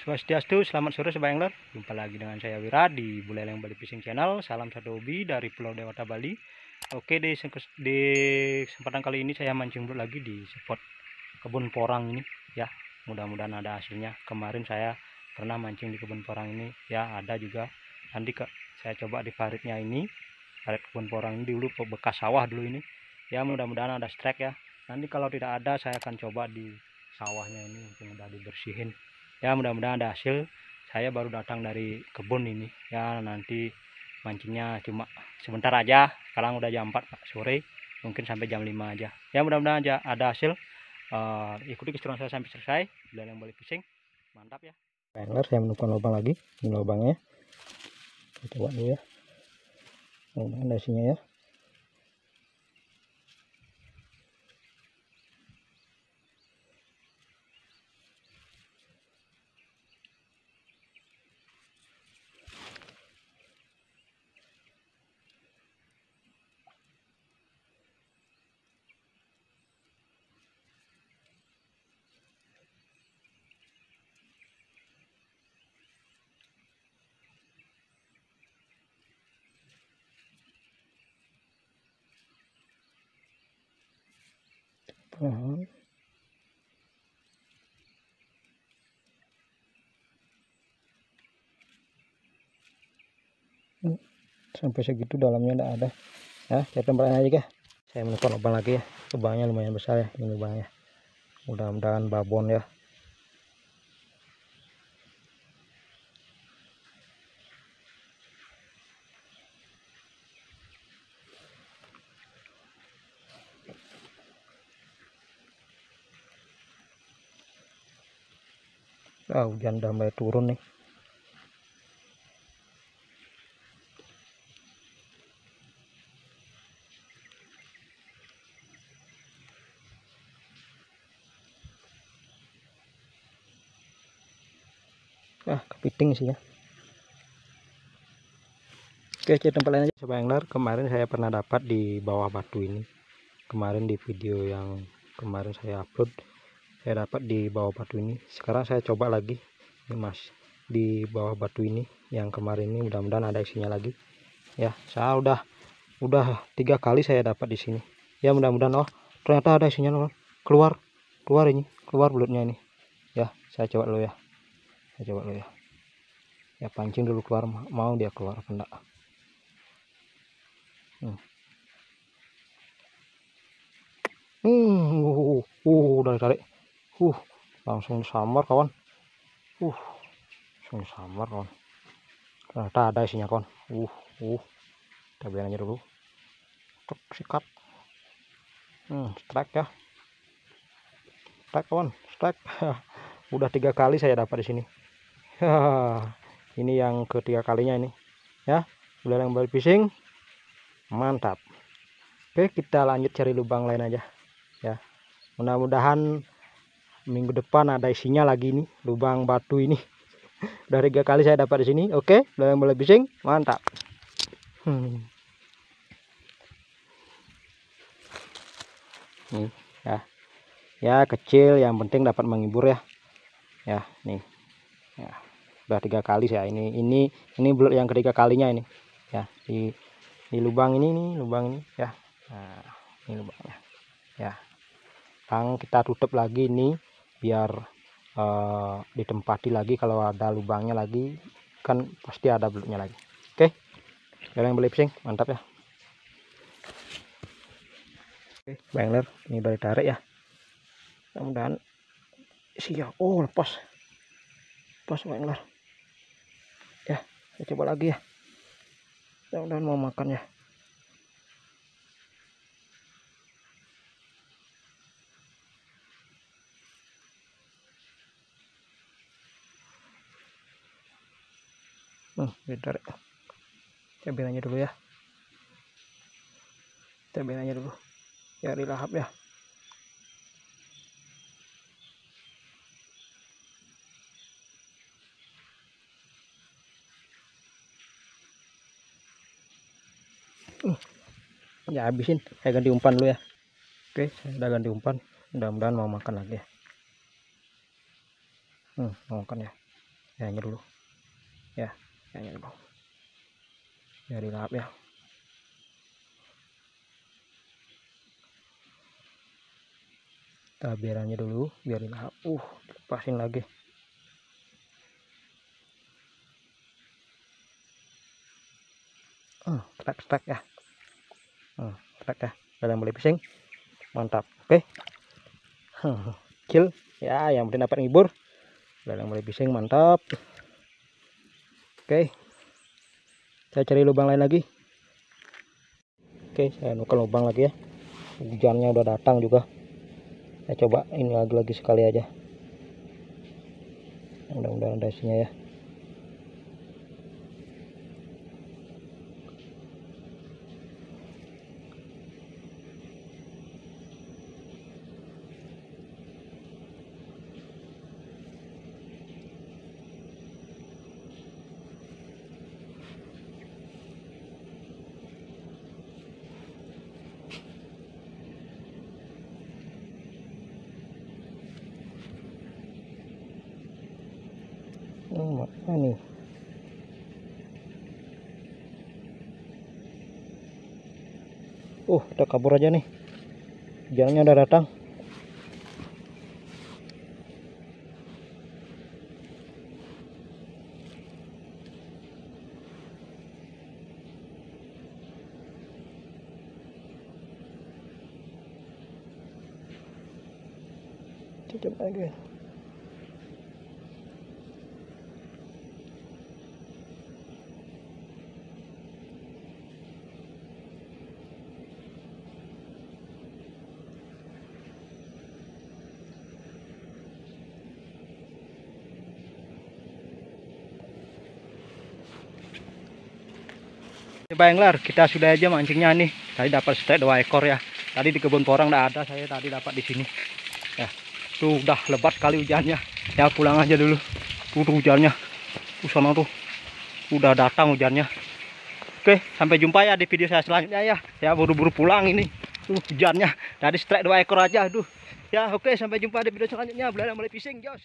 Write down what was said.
Swastiastu, selamat sore Sobat Angler. Jumpa lagi dengan saya Wira di Buleleng Bali Fishing Channel. Salam satu hobi dari Pulau Dewata Bali. Oke, di, di kesempatan kali ini saya mancing dulu lagi di spot kebun porang ini ya. Mudah-mudahan ada hasilnya. Kemarin saya pernah mancing di kebun porang ini ya, ada juga. Nanti ke, saya coba di paritnya ini. Parit kebun porang ini dulu bekas sawah dulu ini. Ya, mudah-mudahan ada strike ya. Nanti kalau tidak ada saya akan coba di sawahnya ini mungkin udah dibersihin ya mudah-mudahan ada hasil. Saya baru datang dari kebun ini. Ya nanti mancingnya cuma sebentar aja. Sekarang udah jam 4 sore mungkin sampai jam 5 aja. Ya mudah-mudahan aja ada hasil. Uh, ikuti keseruan saya sampai selesai. Bila yang balik pusing. Mantap ya. Angler saya menemukan lubang lagi. Ini lubangnya. Kita buat dulu ya. Mudah-mudahan ada isinya ya pohon sampai segitu dalamnya tidak ada. Ya saya tembakin aja ya saya menemukan lubang lagi ya. Lubangnya lumayan besar ya ini lubangnya mudah-mudahan babon ya ah hujan udah mulai turun nih. Ah kepiting sih ya. Oke cek tempat lain aja. Coba angler kemarin saya pernah dapat di bawah batu ini. Kemarin di video yang kemarin saya upload saya dapat di bawah batu ini. Sekarang saya coba lagi ini mas di bawah batu ini. Yang kemarin ini mudah-mudahan ada isinya lagi. Ya saya udah udah tiga kali saya dapat di sini. Ya mudah-mudahan oh ternyata ada isinya loh keluar keluar ini keluar belutnya ini. Ya saya coba dulu ya. Saya coba dulu ya. Ya pancing dulu keluar mau dia keluar apa enggak. Hmm. Hmm, uh, uh, uh, udah tarik uh langsung samar kawan. Uh langsung samar kawan. Ternyata ada isinya kawan. Uh uh kita biar aja dulu. Tuk, sikat. Hmm, strike ya. Strike kawan. Strike. Udah tiga kali saya dapat di sini. Ini yang ketiga kalinya ini. Ya udah yang baru fishing mantap. Oke kita lanjut cari lubang lain aja. Ya mudah-mudahan minggu depan ada isinya lagi nih lubang batu ini. Dari tiga kali saya dapat di sini oke? Mulai mulai bising? Mantap. Hmm. nih ya. Ya kecil yang penting dapat menghibur ya. Ya nih. Ya udah tiga kali saya ini. Ini ini belum yang ketiga kalinya ini. Ya di di lubang ini nih lubang ini ya. Nah ini lubangnya. Ya. Sekarang kita tutup lagi ini biar uh, ditempati lagi kalau ada lubangnya lagi kan pasti ada belutnya lagi. Oke? Okay. yang beli fishing mantap ya. Oke bangler ini udah ditarik ya. Mudah-mudahan siap oh lepas. Lepas bangler ya saya coba lagi ya. Mudah-mudahan mau makan ya bentar. Cabai aja dulu ya. Cabai aja dulu. Cari lahap ya. Uh, ya habisin. Saya ganti umpan dulu ya. Oke saya udah ganti umpan. Mudah-mudahan mau makan lagi ya. Hmm, mau makan ya. Ya dulu. Ya ya ini. Dulu biar dilap ya tabirannya dulu biar dilap uh lepasin lagi. Hmm, trek trek ya. Hmm, trek ya. Dalam beli pising mantap oke. Hmm, kill. Ya yang penting dapat ngibur. Dalam beli pising mantap oke. Saya cari lubang lain lagi. Oke saya nuker lubang lagi ya. Hujannya udah datang juga. Saya coba ini lagi lagi sekali aja. Mudah-mudahan ada isinya ya Oh, mana nih? Uh, udah kabur aja nih. Jalannya udah datang. Tutup lagi. Bangler, kita sudah aja mancingnya nih. Tadi dapat strike dua ekor ya. Tadi di kebun porang tidak ada, saya tadi dapat di sini. Ya, sudah lebat sekali hujannya. Ya pulang aja dulu. Tuh, tuh hujannya. Tuh sana tuh. Udah datang hujannya. Oke, sampai jumpa ya di video saya selanjutnya ya. Ya buru-buru pulang ini. Tuh hujannya. Tadi strike dua ekor aja. Aduh. Ya oke, sampai jumpa di video selanjutnya. Belajar mulai fishing, Jos.